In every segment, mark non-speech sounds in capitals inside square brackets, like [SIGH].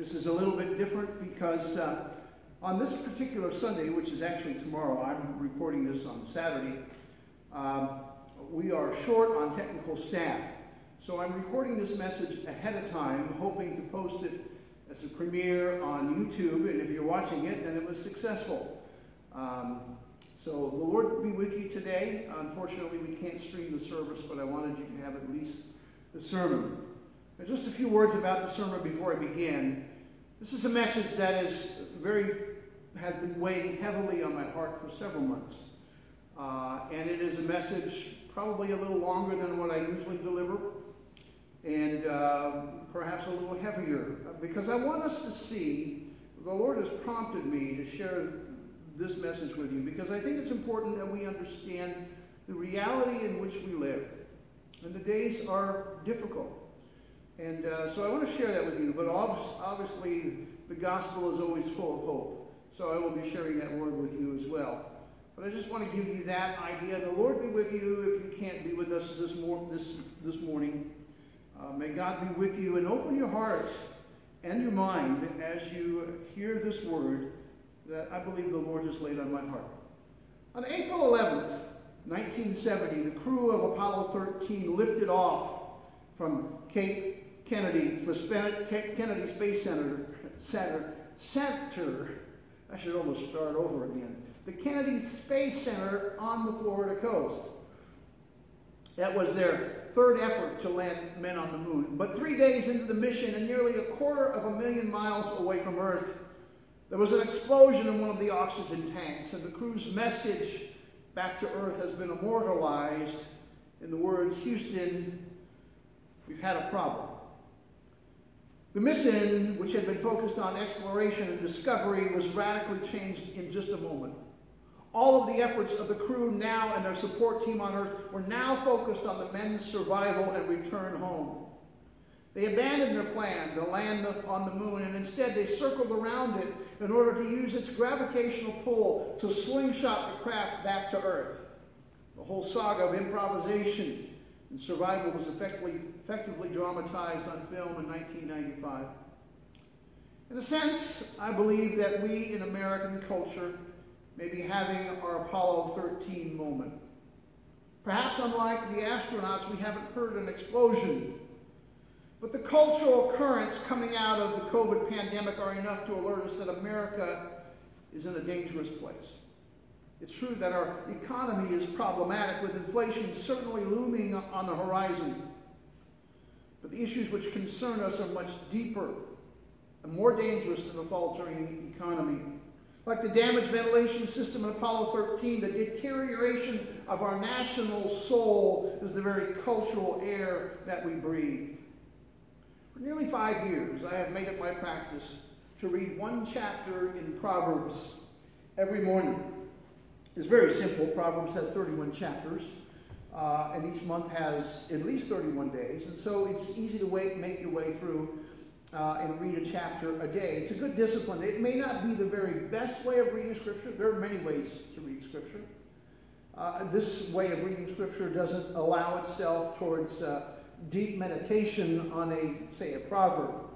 This is a little bit different because uh, on this particular Sunday, which is actually tomorrow, I'm recording this on Saturday, um, we are short on technical staff. So I'm recording this message ahead of time, hoping to post it as a premiere on YouTube, and if you're watching it, then it was successful. Um, so the Lord be with you today. Unfortunately, we can't stream the service, but I wanted you to have at least the sermon. Now, just a few words about the sermon before I begin. This is a message that is very has been weighing heavily on my heart for several months. Uh, and it is a message probably a little longer than what I usually deliver, and uh, perhaps a little heavier, because I want us to see, the Lord has prompted me to share this message with you, because I think it's important that we understand the reality in which we live. And the days are difficult. And uh, so I want to share that with you, but obviously the gospel is always full of hope. So I will be sharing that word with you as well. But I just want to give you that idea. The Lord be with you if you can't be with us this, mor- this, this morning. Uh, may God be with you and open your heart and your mind as you hear this word that I believe the Lord has laid on my heart. On April 11th, 1970, the crew of Apollo 13 lifted off from Cape Kennedy, Kennedy Space Center, Center, Center, I should almost start over again, the Kennedy Space Center on the Florida coast. That was their third effort to land men on the moon. But three days into the mission and nearly a quarter of a million miles away from Earth, there was an explosion in one of the oxygen tanks, and the crew's message back to Earth has been immortalized in the words, Houston, we've had a problem. The mission, which had been focused on exploration and discovery, was radically changed in just a moment. All of the efforts of the crew now and their support team on Earth were now focused on the men's survival and return home. They abandoned their plan to land on the moon and instead they circled around it in order to use its gravitational pull to slingshot the craft back to Earth. The whole saga of improvisation and survival was effectively, effectively dramatized on film in 1995. In a sense, I believe that we in American culture may be having our Apollo 13 moment. Perhaps unlike the astronauts, we haven't heard an explosion but the cultural currents coming out of the COVID pandemic are enough to alert us that America is in a dangerous place. It's true that our economy is problematic, with inflation certainly looming on the horizon. But the issues which concern us are much deeper and more dangerous than a faltering economy. Like the damaged ventilation system in Apollo 13, the deterioration of our national soul is the very cultural air that we breathe. For nearly five years, I have made it my practice to read one chapter in Proverbs every morning. It's very simple. Proverbs has 31 chapters, uh, and each month has at least 31 days. And so it's easy to wait, make your way through uh, and read a chapter a day. It's a good discipline. It may not be the very best way of reading Scripture. There are many ways to read Scripture. Uh, this way of reading Scripture doesn't allow itself towards uh, deep meditation on a, say, a proverb.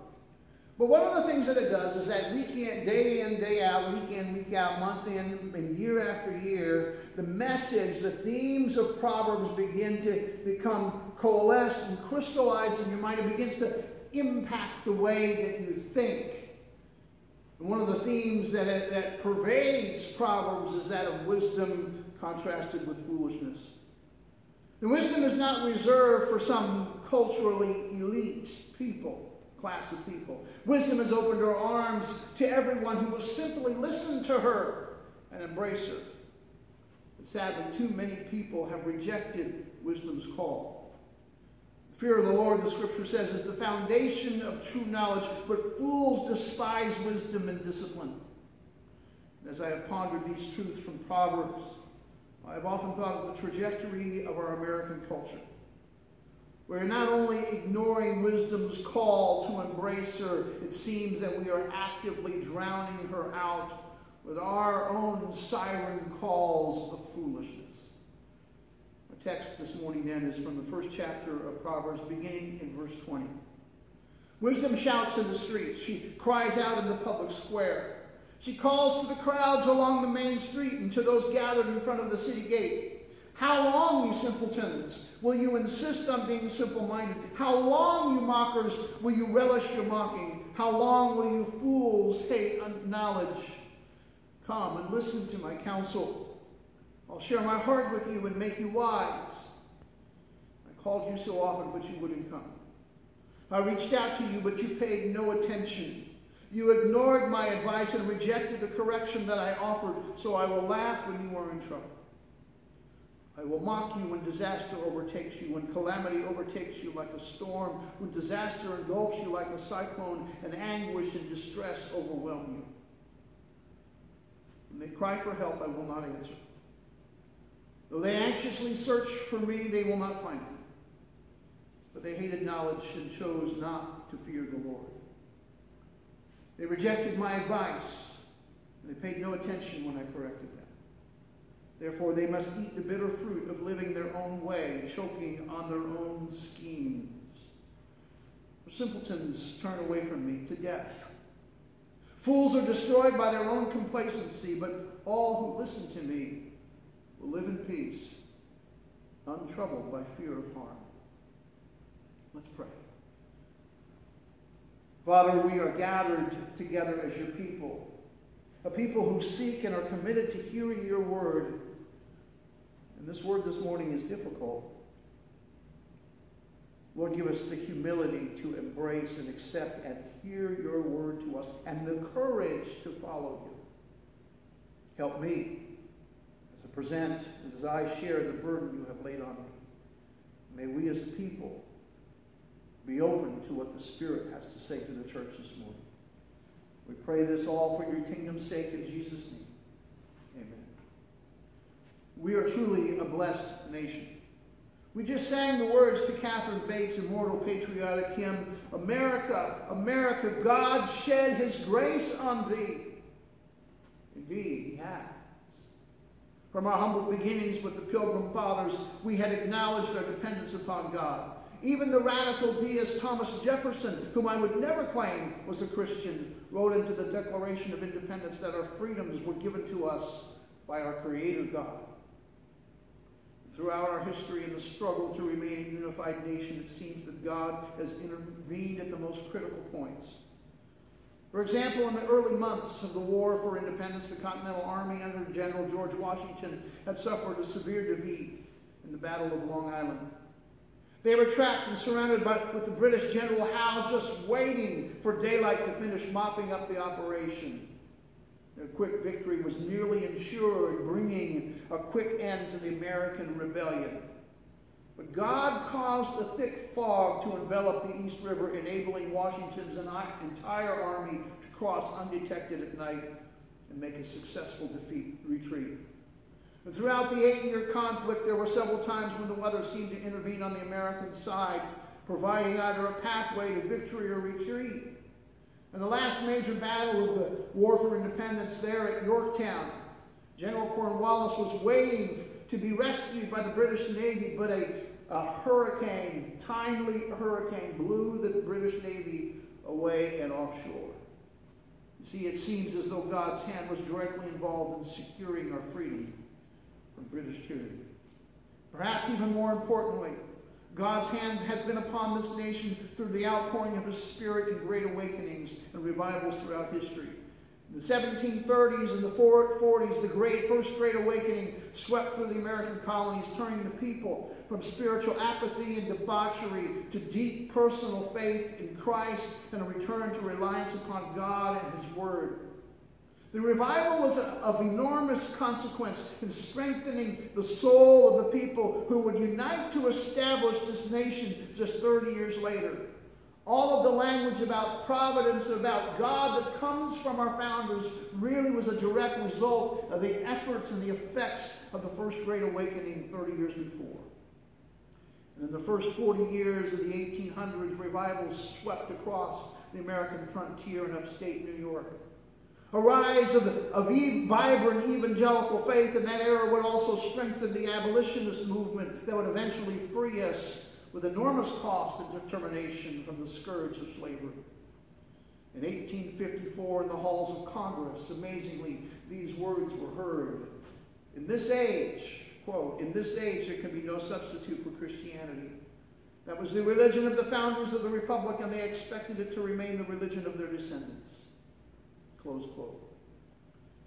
But one of the things that it does is that week in, day in, day out, week in, week out, month in, and year after year, the message, the themes of Proverbs begin to become coalesced and crystallized in your mind. It begins to impact the way that you think. And one of the themes that, that pervades Proverbs is that of wisdom contrasted with foolishness. And wisdom is not reserved for some culturally elite people, class of people. Wisdom has opened her arms to everyone who will simply listen to her and embrace her. But sadly, too many people have rejected wisdom's call. Fear of the Lord, the scripture says, is the foundation of true knowledge, but fools despise wisdom and discipline. And as I have pondered these truths from Proverbs, I've often thought of the trajectory of our American culture. We're not only ignoring wisdom's call to embrace her, it seems that we are actively drowning her out with our own siren calls of foolishness. Our text this morning then is from the first chapter of Proverbs, beginning in verse 20. Wisdom shouts in the streets. She cries out in the public square. She calls to the crowds along the main street and to those gathered in front of the city gate. How long, you simpletons, will you insist on being simple minded? How long, you mockers, will you relish your mocking? How long will you fools hate knowledge? Come and listen to my counsel. I'll share my heart with you and make you wise. I called you so often, but you wouldn't come. I reached out to you, but you paid no attention. You ignored my advice and rejected the correction that I offered, so I will laugh when you are in trouble. I will mock you when disaster overtakes you, when calamity overtakes you like a storm, when disaster engulfs you like a cyclone, and anguish and distress overwhelm you. When they cry for help, I will not answer. Though they anxiously search for me, they will not find me. But they hated knowledge and chose not to fear the Lord. They rejected my advice, and they paid no attention when I corrected them. Therefore, they must eat the bitter fruit of living their own way, choking on their own schemes. For simpletons turn away from me to death. Fools are destroyed by their own complacency, but all who listen to me will live in peace, untroubled by fear of harm. Let's pray. Father, we are gathered together as your people, a people who seek and are committed to hearing your word and this word this morning is difficult. Lord, give us the humility to embrace and accept and hear your word to us and the courage to follow you. Help me as I present and as I share the burden you have laid on me. May we as a people be open to what the Spirit has to say to the church this morning. We pray this all for your kingdom's sake in Jesus' name. We are truly a blessed nation. We just sang the words to Katharine Bates' immortal patriotic hymn, America, America, God shed his grace on thee. Indeed, he has. From our humble beginnings with the Pilgrim Fathers, we had acknowledged our dependence upon God. Even the radical deist Thomas Jefferson, whom I would never claim was a Christian, wrote into the Declaration of Independence that our freedoms were given to us by our Creator God. Throughout our history in the struggle to remain a unified nation, it seems that God has intervened at the most critical points. For example, in the early months of the War for Independence, the Continental Army under General George Washington had suffered a severe defeat in the Battle of Long Island. They were trapped and surrounded by, with the British General Howe just waiting for daylight to finish mopping up the operation. A quick victory was nearly ensured, bringing a quick end to the American rebellion. But God caused a thick fog to envelop the East River, enabling Washington's entire army to cross undetected at night and make a successful defeat, retreat. And throughout the eight-year conflict, there were several times when the weather seemed to intervene on the American side, providing either a pathway to victory or retreat. In the last major battle of the War for Independence there at Yorktown, General Cornwallis was waiting to be rescued by the British Navy, but a, a hurricane, timely hurricane, blew the British Navy away and offshore. You see, it seems as though God's hand was directly involved in securing our freedom from British tyranny. Perhaps even more importantly, God's hand has been upon this nation through the outpouring of his spirit in great awakenings and revivals throughout history. In the 1730s and the 40s, the great First Great Awakening swept through the American colonies, turning the people from spiritual apathy and debauchery to deep personal faith in Christ and a return to reliance upon God and his word. The revival was of enormous consequence in strengthening the soul of the people who would unite to establish this nation just 30 years later. All of the language about providence, about God that comes from our founders, really was a direct result of the efforts and the effects of the First Great Awakening 30 years before. And in the first 40 years of the 1800s, revivals swept across the American frontier in upstate New York. A rise of, of vibrant evangelical faith in that era would also strengthen the abolitionist movement that would eventually free us with enormous cost and determination from the scourge of slavery. In 1854, in the halls of Congress, amazingly, these words were heard. In this age, quote, in this age there can be no substitute for Christianity. That was the religion of the founders of the Republic, and they expected it to remain the religion of their descendants. Close quote.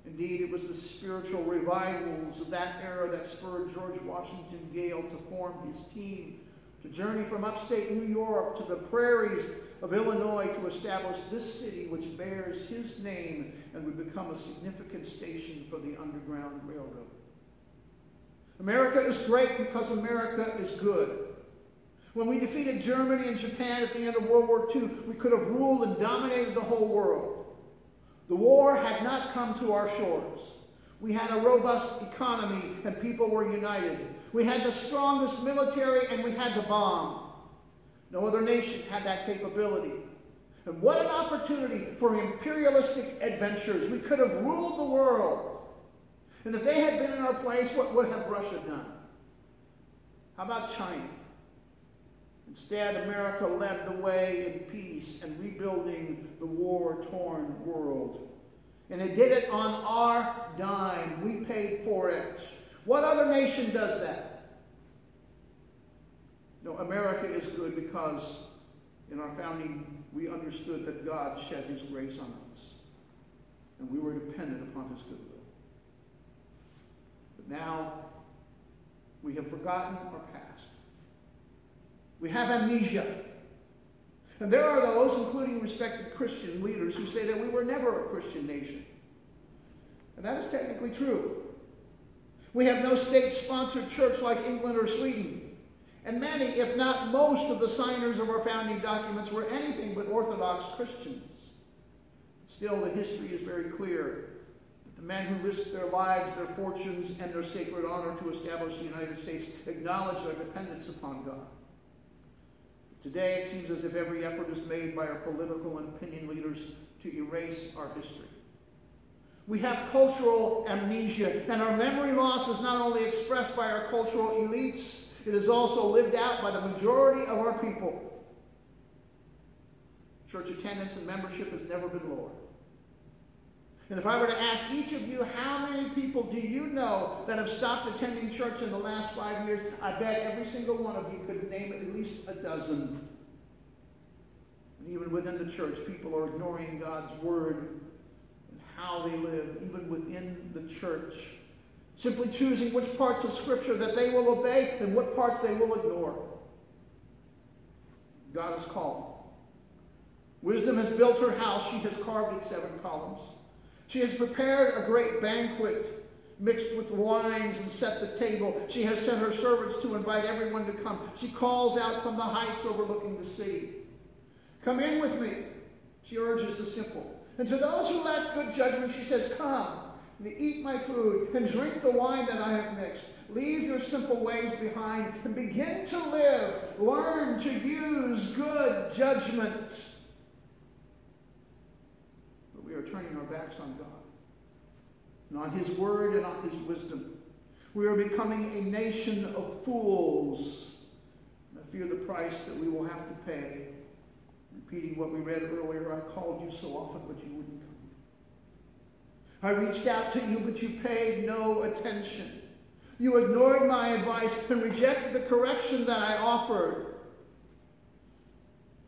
Indeed, it was the spiritual revivals of that era that spurred George Washington Gale to form his team, to journey from upstate New York to the prairies of Illinois to establish this city which bears his name and would become a significant station for the Underground Railroad. America is great because America is good. When we defeated Germany and Japan at the end of World War II, we could have ruled and dominated the whole world. The war had not come to our shores. We had a robust economy and people were united. We had the strongest military and we had the bomb. No other nation had that capability. And what an opportunity for imperialistic adventures. We could have ruled the world. And if they had been in our place, what would have Russia done? How about China? Instead, America led the way in peace and rebuilding the war torn world. And it did it on our dime. We paid for it. What other nation does that? No, America is good because in our founding we understood that God shed his grace on us. And we were dependent upon his goodwill. But now we have forgotten our past. We have amnesia. And there are those, including respected Christian leaders, who say that we were never a Christian nation. And that is technically true. We have no state sponsored church like England or Sweden. And many, if not most, of the signers of our founding documents were anything but Orthodox Christians. Still, the history is very clear the men who risked their lives, their fortunes, and their sacred honor to establish the United States acknowledged their dependence upon God. Today, it seems as if every effort is made by our political and opinion leaders to erase our history. We have cultural amnesia, and our memory loss is not only expressed by our cultural elites, it is also lived out by the majority of our people. Church attendance and membership has never been lower. And if I were to ask each of you, how many people do you know that have stopped attending church in the last five years? I bet every single one of you could name at least a dozen. And even within the church, people are ignoring God's word and how they live, even within the church. Simply choosing which parts of Scripture that they will obey and what parts they will ignore. God is calling. Wisdom has built her house. She has carved its seven columns. She has prepared a great banquet mixed with wines and set the table. She has sent her servants to invite everyone to come. She calls out from the heights overlooking the sea. Come in with me, she urges the simple. And to those who lack good judgment, she says, Come and eat my food and drink the wine that I have mixed. Leave your simple ways behind and begin to live. Learn to use good judgment we are turning our backs on God and on His Word and on His wisdom. We are becoming a nation of fools. And I fear the price that we will have to pay. Repeating what we read earlier, I called you so often, but you wouldn't come. I reached out to you, but you paid no attention. You ignored my advice and rejected the correction that I offered.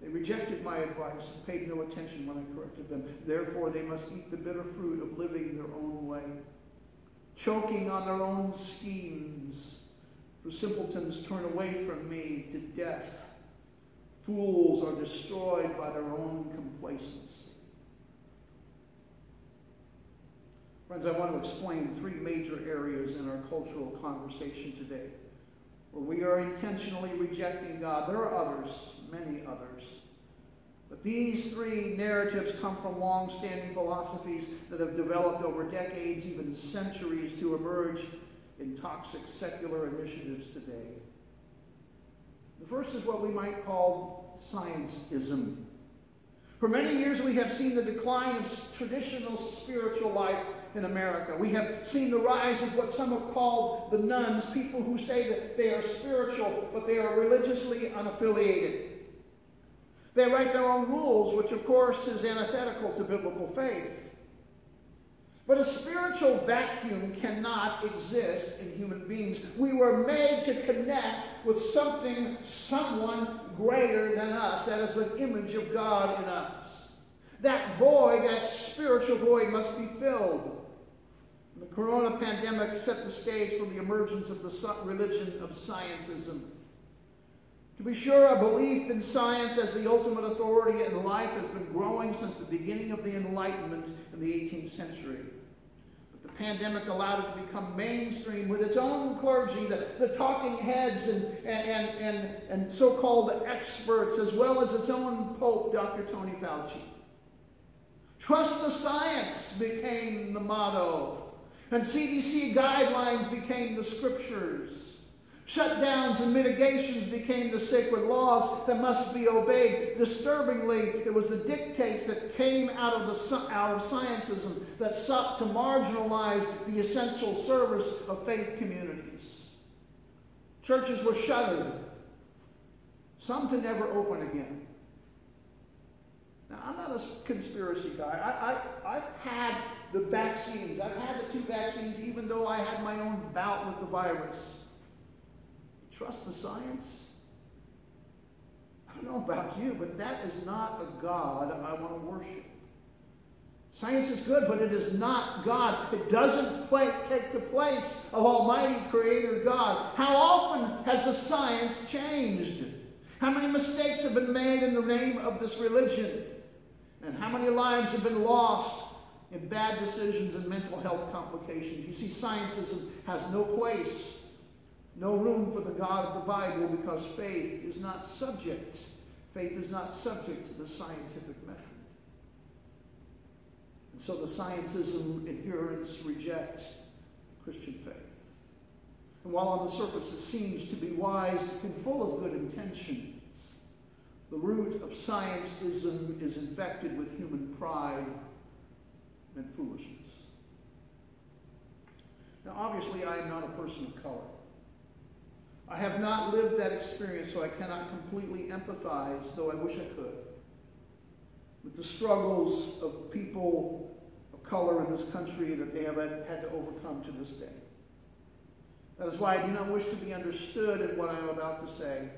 They rejected my advice and paid no attention when I corrected them. Therefore, they must eat the bitter fruit of living their own way, choking on their own schemes. For simpletons turn away from me to death. Fools are destroyed by their own complacency. Friends, I want to explain three major areas in our cultural conversation today where we are intentionally rejecting God. There are others, many others. But these three narratives come from long standing philosophies that have developed over decades, even centuries, to emerge in toxic secular initiatives today. The first is what we might call scientism. For many years, we have seen the decline of traditional spiritual life in America. We have seen the rise of what some have called the nones, people who say that they are spiritual, but they are religiously unaffiliated. They write their own rules, which of course is antithetical to biblical faith. But a spiritual vacuum cannot exist in human beings. We were made to connect with something, someone greater than us. That is an image of God in us. That void, that spiritual void, must be filled. The corona pandemic set the stage for the emergence of the religion of scientism. To be sure, a belief in science as the ultimate authority in life has been growing since the beginning of the Enlightenment in the 18th century. But the pandemic allowed it to become mainstream with its own clergy, the, the talking heads and, and, and, and so called experts, as well as its own Pope, Dr. Tony Fauci. Trust the science became the motto, and CDC guidelines became the scriptures. Shutdowns and mitigations became the sacred laws that must be obeyed. Disturbingly, it was the dictates that came out of, the, out of scientism that sought to marginalize the essential service of faith communities. Churches were shuttered, some to never open again. Now, I'm not a conspiracy guy. I, I, I've had the vaccines. I've had the two vaccines, even though I had my own bout with the virus. Trust the science? I don't know about you, but that is not a God I want to worship. Science is good, but it is not God. It doesn't take the place of Almighty Creator God. How often has the science changed? How many mistakes have been made in the name of this religion? And how many lives have been lost in bad decisions and mental health complications? You see, scientism has no place no room for the God of the Bible because faith is not subject. Faith is not subject to the scientific method. And so the scientism adherents reject Christian faith. And while on the surface it seems to be wise and full of good intentions, the root of scientism is infected with human pride and foolishness. Now, obviously, I am not a person of color. I have not lived that experience, so I cannot completely empathize, though I wish I could, with the struggles of people of color in this country that they have had to overcome to this day. That is why I do not wish to be understood in what I am about to say.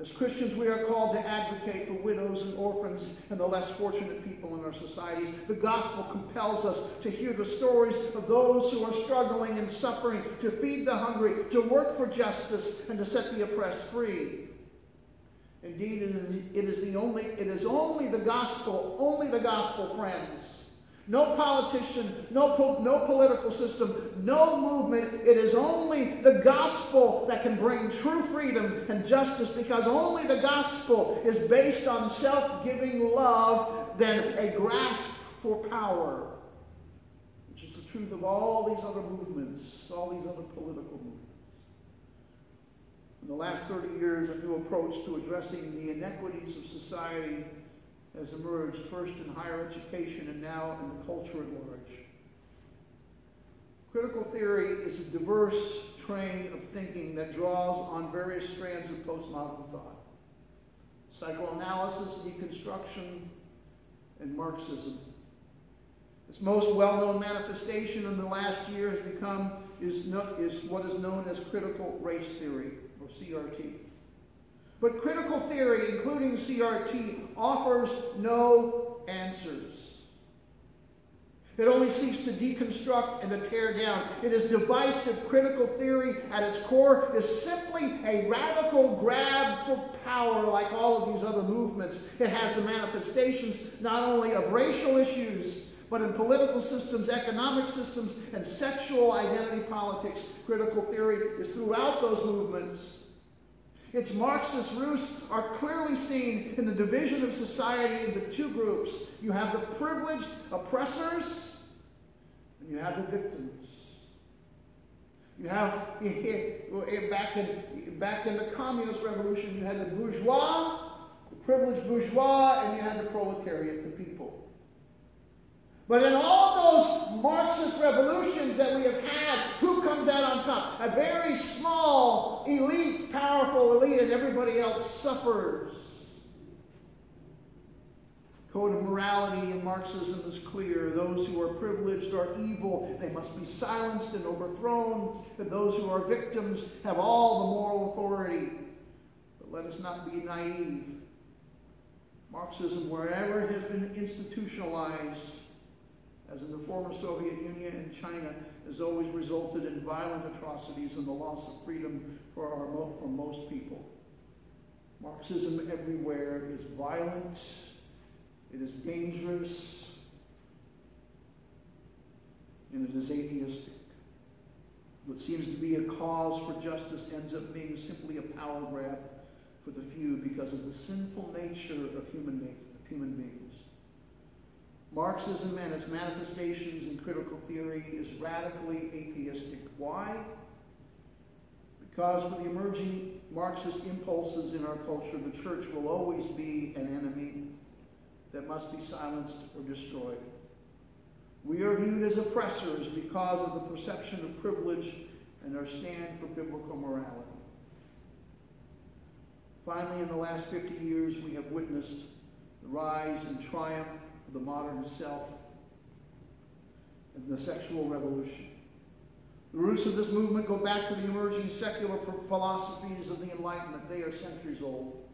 As Christians, we are called to advocate for widows and orphans and the less fortunate people in our societies. The gospel compels us to hear the stories of those who are struggling and suffering, to feed the hungry, to work for justice, and to set the oppressed free. Indeed, it is, the only, it is only the gospel, only the gospel, friends, no politician, no, po- no political system, no movement. It is only the gospel that can bring true freedom and justice because only the gospel is based on self giving love than a grasp for power, which is the truth of all these other movements, all these other political movements. In the last 30 years, a new approach to addressing the inequities of society has emerged first in higher education and now in the culture at large. Critical theory is a diverse train of thinking that draws on various strands of postmodern thought psychoanalysis, deconstruction, and Marxism. Its most well-known manifestation in the last year has become is, no, is what is known as critical race theory, or CRT. But critical theory, including CRT, offers no answers. It only seeks to deconstruct and to tear down. It is divisive. Critical theory, at its core, is simply a radical grab for power, like all of these other movements. It has the manifestations not only of racial issues, but in political systems, economic systems, and sexual identity politics. Critical theory is throughout those movements. Its Marxist roots are clearly seen in the division of society into two groups. You have the privileged oppressors, and you have the victims. You have, [LAUGHS] eh, back in, back in the communist revolution, you had the bourgeois, the privileged bourgeois, and you had the proletariat, the people. But in all those Marxist revolutions that we have had, who comes out on top? A very small elite, powerful elite, and everybody else suffers. Code of morality in Marxism is clear. Those who are privileged are evil. They must be silenced and overthrown. And those who are victims have all the moral authority. But let us not be naive. Marxism, wherever it has been institutionalized, as in the former Soviet Union and China, has always resulted in violent atrocities and the loss of freedom for, our, for most people. Marxism everywhere is violent, it is dangerous, and it is atheistic. What seems to be a cause for justice ends up being simply a power grab for the few because of the sinful nature of human, human beings. Marxism and its manifestations in critical theory is radically atheistic. Why? Because with the emerging Marxist impulses in our culture, the church will always be an enemy that must be silenced or destroyed. We are viewed as oppressors because of the perception of privilege and our stand for biblical morality. Finally, in the last 50 years, we have witnessed the rise and triumph the modern self, and the sexual revolution. The roots of this movement go back to the emerging secular philosophies of the Enlightenment. They are centuries old.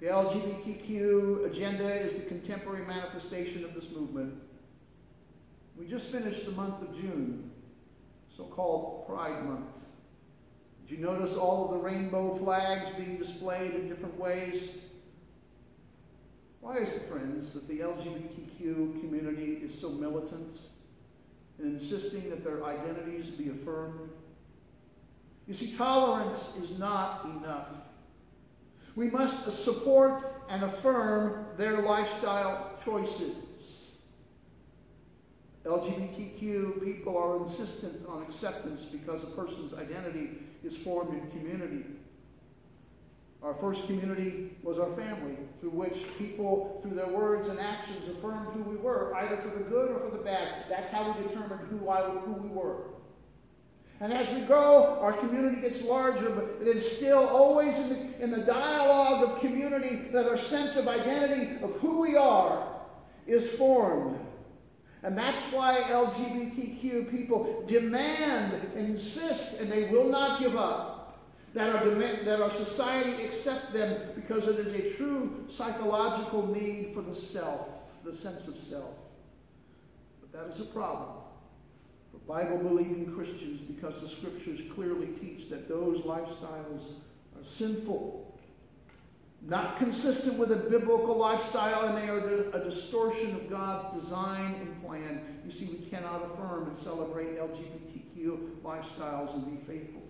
The LGBTQ agenda is the contemporary manifestation of this movement. We just finished the month of June, so called Pride Month. Did you notice all of the rainbow flags being displayed in different ways? Why is it, friends, that the LGBTQ community is so militant in insisting that their identities be affirmed? You see, tolerance is not enough. We must support and affirm their lifestyle choices. LGBTQ people are insistent on acceptance because a person's identity is formed in community our first community was our family, through which people, through their words and actions, affirmed who we were, either for the good or for the bad. That's how we determined who, I, who we were. And as we grow, our community gets larger, but it is still always in the, in the dialogue of community that our sense of identity of who we are is formed. And that's why LGBTQ people demand, insist, and they will not give up that our, that our society accept them because it is a true psychological need for the self, the sense of self. But that is a problem for Bible believing Christians because the scriptures clearly teach that those lifestyles are sinful, not consistent with a biblical lifestyle, and they are a distortion of God's design and plan. You see, we cannot affirm and celebrate LGBTQ lifestyles and be faithful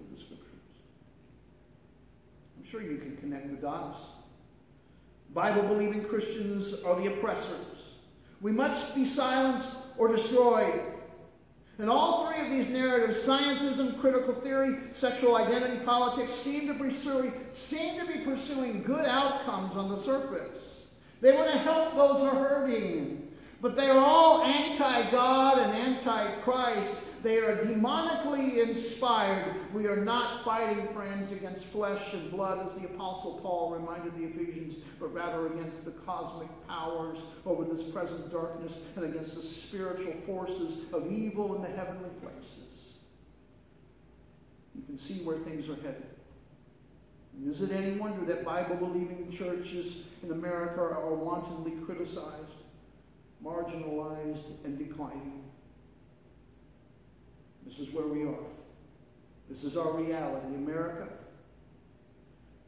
sure you can connect the dots. Bible believing Christians are the oppressors. We must be silenced or destroyed. And all three of these narratives, scientism, critical theory, sexual identity politics, seem to, pursue, seem to be pursuing good outcomes on the surface. They want to help those who are hurting. But they are all anti God and anti Christ they are demonically inspired. We are not fighting, friends, against flesh and blood, as the Apostle Paul reminded the Ephesians, but rather against the cosmic powers over this present darkness and against the spiritual forces of evil in the heavenly places. You can see where things are headed. Is it any wonder that Bible believing churches in America are wantonly criticized, marginalized, and declining? This is where we are. This is our reality. America,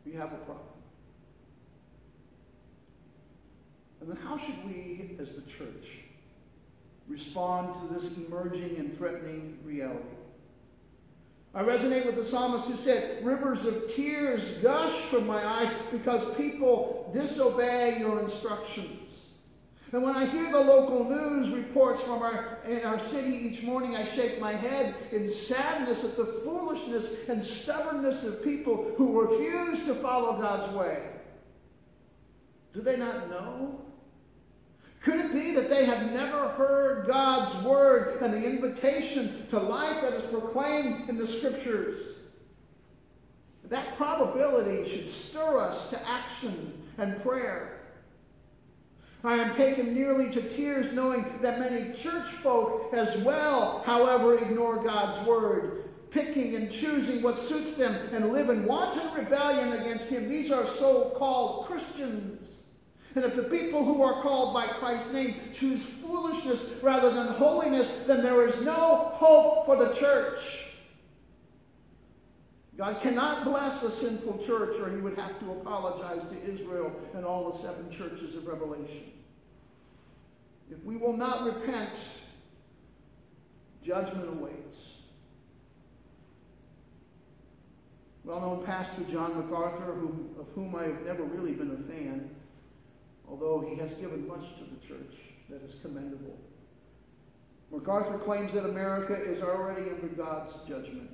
we have a problem. And then how should we, as the church, respond to this emerging and threatening reality? I resonate with the psalmist who said, Rivers of tears gush from my eyes because people disobey your instructions. And when I hear the local news reports from our, in our city each morning, I shake my head in sadness at the foolishness and stubbornness of people who refuse to follow God's way. Do they not know? Could it be that they have never heard God's word and the invitation to life that is proclaimed in the scriptures? That probability should stir us to action and prayer. I am taken nearly to tears knowing that many church folk as well, however, ignore God's word, picking and choosing what suits them and live in wanton rebellion against Him. These are so called Christians. And if the people who are called by Christ's name choose foolishness rather than holiness, then there is no hope for the church. God cannot bless a sinful church, or he would have to apologize to Israel and all the seven churches of Revelation. If we will not repent, judgment awaits. Well known pastor John MacArthur, of whom I have never really been a fan, although he has given much to the church that is commendable. MacArthur claims that America is already under God's judgment.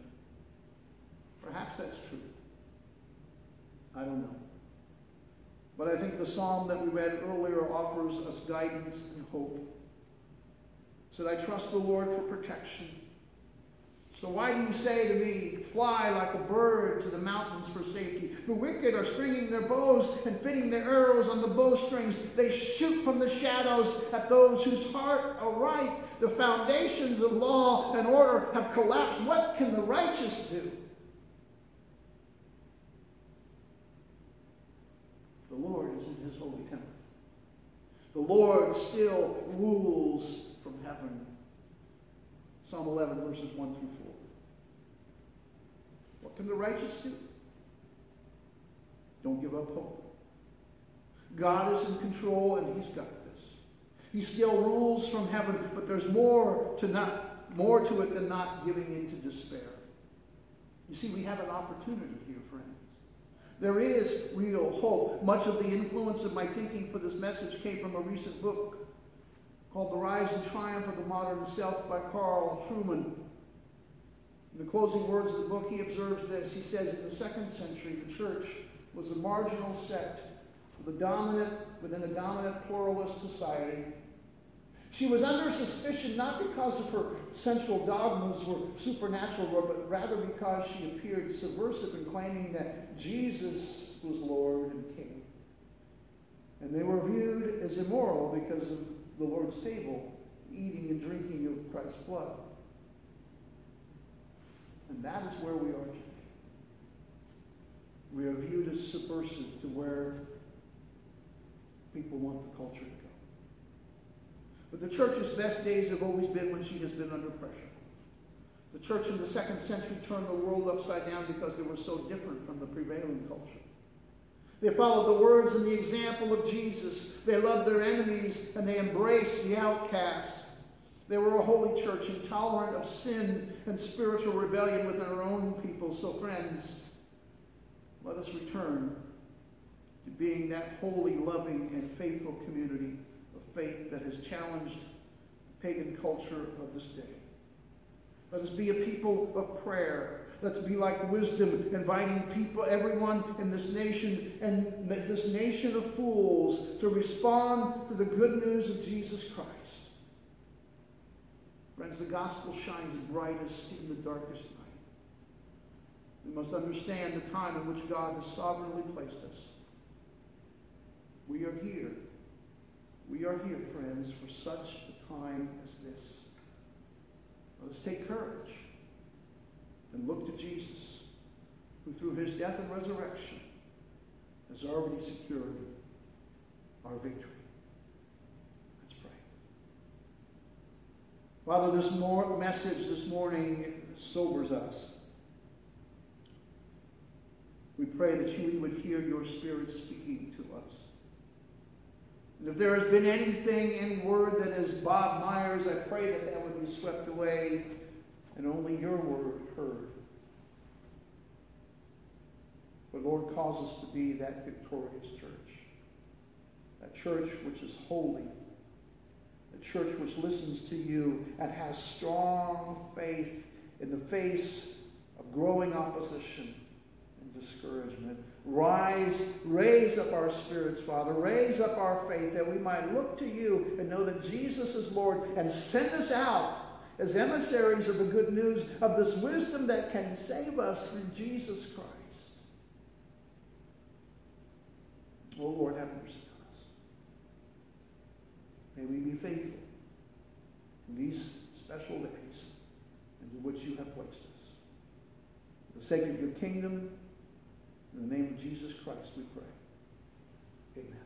Perhaps that's true. I don't know. But I think the psalm that we read earlier offers us guidance and hope. So I trust the Lord for protection. So why do you say to me, Fly like a bird to the mountains for safety? The wicked are stringing their bows and fitting their arrows on the bowstrings. They shoot from the shadows at those whose heart are right. The foundations of law and order have collapsed. What can the righteous do? The Lord is in his holy temple. The Lord still rules from heaven. Psalm 11, verses 1 through 4. What can the righteous do? Don't give up hope. God is in control and he's got this. He still rules from heaven, but there's more to not more to it than not giving in to despair. You see, we have an opportunity here, friends. There is real hope. Much of the influence of my thinking for this message came from a recent book called The Rise and Triumph of the Modern Self by Carl Trueman. In the closing words of the book, he observes this. He says, In the second century, the church was a marginal sect the dominant, within a dominant pluralist society she was under suspicion not because of her central dogmas were supernatural, but rather because she appeared subversive in claiming that Jesus was Lord and King. And they were viewed as immoral because of the Lord's table, eating and drinking of Christ's blood. And that is where we are today. We are viewed as subversive to where people want the culture to go. But the church's best days have always been when she has been under pressure. The church in the second century turned the world upside down because they were so different from the prevailing culture. They followed the words and the example of Jesus. They loved their enemies and they embraced the outcast. They were a holy church, intolerant of sin and spiritual rebellion within our own people. So, friends, let us return to being that holy, loving, and faithful community faith that has challenged the pagan culture of this day. Let us be a people of prayer. Let's be like wisdom, inviting people, everyone in this nation and this nation of fools to respond to the good news of Jesus Christ. Friends, the gospel shines brightest in the darkest night. We must understand the time in which God has sovereignly placed us. We are here we are here, friends, for such a time as this. Let us take courage and look to Jesus, who through his death and resurrection has already secured our victory. Let's pray. Father, this more message this morning sobers us. We pray that you would hear your Spirit speaking to us. And if there has been anything, any word that is Bob Myers, I pray that that would be swept away and only your word heard. But Lord, cause us to be that victorious church. That church which is holy. A church which listens to you and has strong faith in the face of growing opposition discouragement. Rise, raise up our spirits, Father. Raise up our faith that we might look to you and know that Jesus is Lord and send us out as emissaries of the good news of this wisdom that can save us through Jesus Christ. Oh Lord, have mercy on us. May we be faithful in these special days into which you have placed us. For the sake of your kingdom, in the name of Jesus Christ, we pray. Amen.